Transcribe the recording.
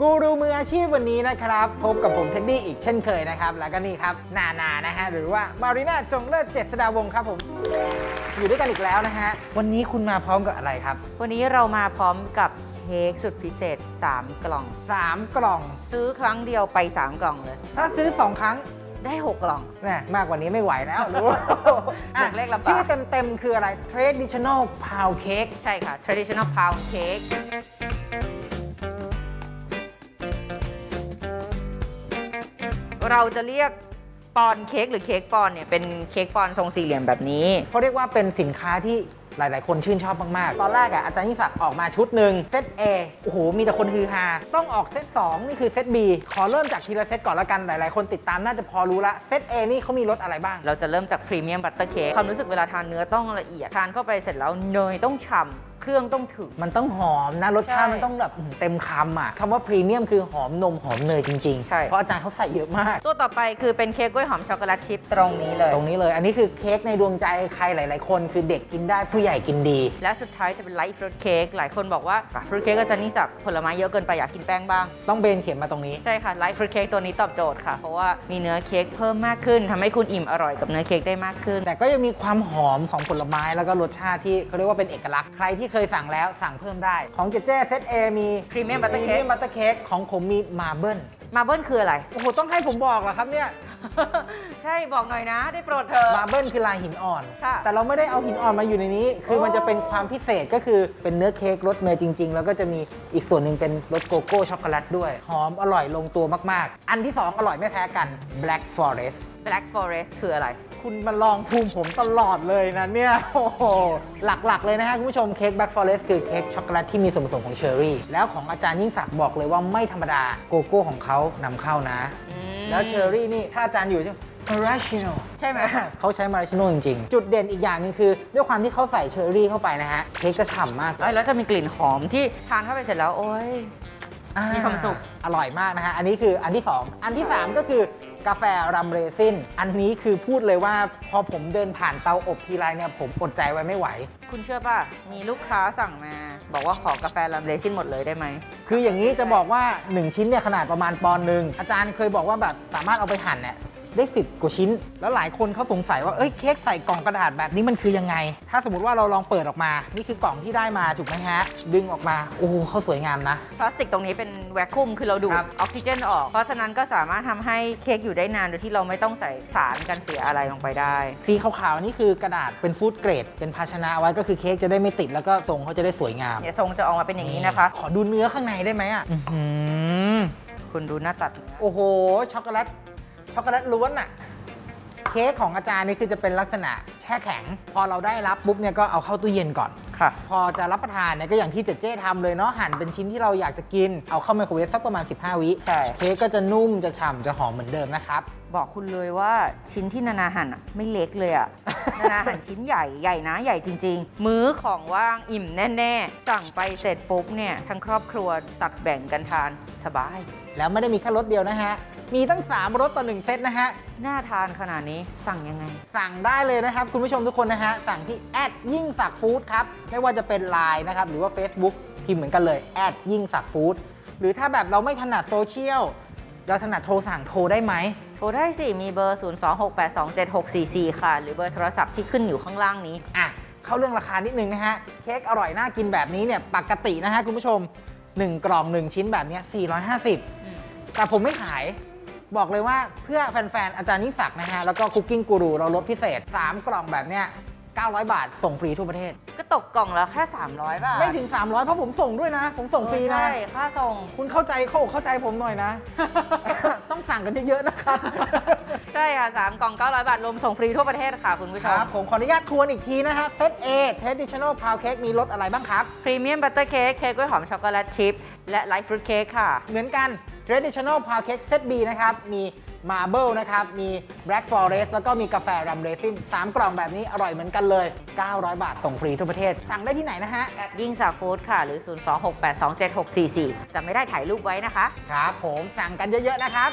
กูรูมืออาชีพวันนี้นะครับ พบกับผมเท็ดดี้อีกเช่นเคยนะครับ แล้วก็นี่ครับ นานานะฮะ หรือว่ามารีนาจงเลิศเจษดาวงศ์ครับผม อยู่ด้วยกันอีกแล้วนะฮะ วันนี้คุณมาพร้อมกับอะไรครับ วันนี้เรามาพร้อมกับเค้กสุดพิเศษ 3 กล่อง 3 กล่อง ซื้อครั้งเดียวไป 3 กล่องเลย ถ้าซื้อ 2 ครั้งได้ 6 กล่องแหมมากกว่านี้ไม่ไหวแล้วรู้อะเด็กเล็กลำบากชื่อเต็มๆคืออะไร traditional pound cake ใช่ค่ะ traditional pound cake เราจะเรียกปอนเค้กหรือเค้กปอนเนี่ยเป็นเค้กปอนทรงสี่เหลี่ยมแบบนี้ เขาเรียกว่าเป็นสินค้าที่ หลาย ๆ คนชื่นชอบมาก ๆ ตอนแรกอะอาจารย์ยิ่งศักดิ์ออกมาชุดหนึ่งเซต A โอ้โห มีแต่คนฮือฮา ต้องออกเซต 2 นี่คือเซต B ขอเริ่มจากทีละเซตก่อนละกัน หลาย ๆ คนติดตามน่าจะพอรู้ละ เซต A นี่เขามีรสอะไรบ้าง เราจะเริ่มจาก premium butter cake ความรู้สึกเวลาทานเนื้อต้องละเอียด ทานเข้าไปเสร็จแล้วเนยต้องฉ่ำเครื่องต้องถึงมันต้องหอมนะ รสชาติใช่มันต้องแบบอื้อหือเต็มคำอะคำว่าพรีเมียมคือหอมนมหอมเนยจริงๆใช่เพราะอาจารย์เขาใส่เยอะมาก ตัวต่อไปคือเป็นเค้กกล้วยหอมช็อกโกแลตชิพตรงนี้เลย ตรงนี้เลย อันนี้คือเค้กในดวงใจใครหลาย ๆ คน คือเด็กกินได้ผู้ใหญ่กินดี และสุดท้ายจะเป็น light fruit เค้กหลายคนบอกว่า fruit cake อาจารย์เนี่ยสับผลไม้เยอะเกินไปอยากกินแป้งบ้าง ต้องเบนเข็มมาตรงนี้ ใช่ค่ะ light fruit cake ตัวนี้ตอบโจทย์ค่ะ เพราะว่ามีเนื้อเค้กเพิ่มมากขึ้นทำให้คุณอิ่มอร่อยกับเนื้อเค้กได้มากขึ้น แต่ก็ยังมีความหอมของผลไม้แล้วก็รสชาติที่เขาเรียกว่าเป็นเอกลักษณ์ใครที่เคยสั่งแล้วสั่งเพิ่มได้ ของเจเจเซต A มี Premium Butter Cake butter cake ของผมมี marble marble คืออะไรโอ้โหต้องให้ผมบอกเหรอครับเนี่ย ใช่บอกหน่อยนะ ได้โปรดเธอ marble คือลายหินอ่อน ค่ะ แต่เราไม่ได้เอาหินอ่อนมาอยู่ในนี้ คือมันจะเป็นความพิเศษก็คือเป็นเนื้อเค้กรสเนยจริง ๆ แล้วก็จะมีอีกส่วนหนึ่งเป็นรสโกโก้ช็อกโกแลตด้วย หอมอร่อยลงตัวมากๆ อันที่สองอร่อยไม่แพ้กัน Black Forest Black Forest คืออะไร คุณมาลองภูมิผมตลอดเลยนะเนี่ย โอ้โห หลักๆเลยนะฮะคุณผู้ชมเค้ก black forest คือเค้กช็อกโกแลตที่มีส่วนผสมของเชอร์รี่ แล้วของอาจารย์ยิ่งศักดิ์บอกเลยว่าไม่ธรรมดาโกโก้ของเขานำเข้านะ แล้วเชอร์รี่นี่ถ้าอาจารย์อยู่ใช่ไหม maraschino ใช่ไหมเขาใช้ maraschino จริงๆ จุดเด่นอีกอย่างหนึ่งคือ ด้วยความที่เขาใส่เชอร์รี่เข้าไปนะฮะ เค้กจะฉ่ำมากเอ้ยแล้วจะมีกลิ่นหอมที่ทานเข้าไปเสร็จแล้ว โอ้ยอ่มีความสุข อร่อยมากนะฮะ อันนี้คืออันที่ 2 อันที่ 3 ก็คือกาแฟ rum raisin อันนี้คือพูดเลยว่าพอผมเดินผ่านเตาอบทีไรเนี่ยผมอดใจไว้ไม่ไหว คุณเชื่อป่ะ มีลูกค้าสั่งมา บอกว่าขอกาแฟลัมเลซินหมดเลยได้ไหม คืออย่างนี้จะบอกว่า 1 ชิ้นเนี่ยขนาดประมาณปอนด์หนึ่งอาจารย์เคยบอกว่าแบบสามารถเอาไปหั่นเนี่ย ได้ 10 กว่าชิ้น แล้วหลายคนเขาสงสัยว่าเอ้ยเค้กใส่กล่องกระดาษแบบนี้มันคือยังไง ถ้าสมมติว่าเราลองเปิดออกมา นี่คือกล่องที่ได้มาถูกไหมฮะ ดึงออกมา โอ้โหเขาสวยงามนะ พลาสติกตรงนี้เป็นแวคคุมคือเราดูดครับออกซิเจนออก เพราะฉะนั้นก็สามารถทำให้เค้กอยู่ได้นานโดยที่เราไม่ต้องใส่สารกันเสียอะไรลงไปได้ สีขาวๆนี่คือกระดาษเป็นฟู้ดเกรด เป็นภาชนะเอาไว้ก็คือเค้กจะได้ไม่ติดแล้วก็ทรงเขาจะได้สวยงามเนี่ยทรงจะออกมาเป็นอย่างนี้นะคะ ขอดูเนื้อข้างในได้ไหมอะอื้อหือคุณดูหน้าตัดเนื้อโอ้โห ช็อกโกแลต ช็อกโกแลตล้วนอะเค้กของอาจารย์นี่คือจะเป็นลักษณะแช่แข็ง พอเราได้รับปุ๊บเนี่ยก็เอาเข้าตู้เย็นก่อน ค่ะ พอจะรับประทานเนี่ยก็อย่างที่เจเจ้ทำเลยเนาะหั่นเป็นชิ้นที่เราอยากจะกิน เอาเข้าไมโครเวฟสักประมาณ 15 วิใช่ เค้กก็จะนุ่มจะฉ่ำจะหอมเหมือนเดิมนะครับ บอกคุณเลยว่าชิ้นที่นานาหั่นอะไม่เล็กเลยอะ นานาหั่นชิ้นใหญ่ใหญ่นะใหญ่จริง ๆ มื้อของว่างอิ่มแน่ๆ สั่งไปเสร็จปุ๊บเนี่ยทั้งครอบครัวตักแบ่งกันทานสบาย แล้วไม่ได้มีแค่รสเดียวนะฮะ มีตั้ง 3รสต่อ 1 เซตนะฮะ น่าทานขนาดนี้สั่งยังไง สั่งได้เลยนะครับ คุณผู้ชมทุกคนนะฮะ สั่งที่แอดยิ่งสักฟู้ดครับ ไม่ว่าจะเป็น Line นะครับ หรือว่า Facebook พิมพ์เหมือนกันเลยแอดยิ่งสักฟู้ดหรือถ้าแบบเราไม่ถนัดโซเชียลเราถนัดโทรสั่งโทรได้ไหมโทรได้สิ มีเบอร์ 026827644 ค่ะ หรือเบอร์โทรศัพท์ที่ขึ้นอยู่ข้างล่างนี้ อะ เข้าเรื่องราคานิดนึงนะฮะ เค้กอร่อยน่ากินแบบนี้เนี่ย ปกตินะฮะ คุณผู้ชม 1 กล่อง 1 ชิ้นแบบเนี้ยอืม450 แต่ผมไม่ขาย บอกเลยว่าเพื่อแฟนๆ อาจารย์นิสักดิ์นะฮะ แล้วก็คุกกิ้งกูรูเราลดพิเศษ 3 กล่องแบบเนี้ย900 บาท ส่งฟรีทั่วประเทศ ก็ตกกล่องละแค่ 300 บาท ไม่ถึง 300 เพราะผมส่งด้วยนะ ผมส่งฟรีนะ ใช่ ค่าส่ง คุณเข้าใจเข้าอกเข้าใจผมหน่อยนะ ต้องสั่งกันเยอะๆนะครับ ใช่ค่ะ3กล่อง 900 บาท รวมส่งฟรีทั่วประเทศค่ะ คุณผู้ชมครับ ผมขออนุญาตทวนอีกทีนะฮะ เซต A traditional pound cake มีรสอะไรบ้างครับ premium butter cake เค้กกล้วยหอมช็อกโกแลตชิพ และ light fruit cake ค่ะ เหมือนกัน traditional pound cake set B นะครับ มี marble นะครับ มี black forest แล้วก็มีกาแฟ rum raisin 3กล่องแบบนี้อร่อยเหมือนกันเลย 900 บาทส่งฟรีทั่วประเทศ สั่งได้ที่ไหนนะฮะ แอดยิ่งศักดิ์ฟู้ดค่ะ หรือ 026827644จะไม่ได้ถ่ายรูปไว้นะคะ ครับผมสั่งกันเยอะๆนะครับ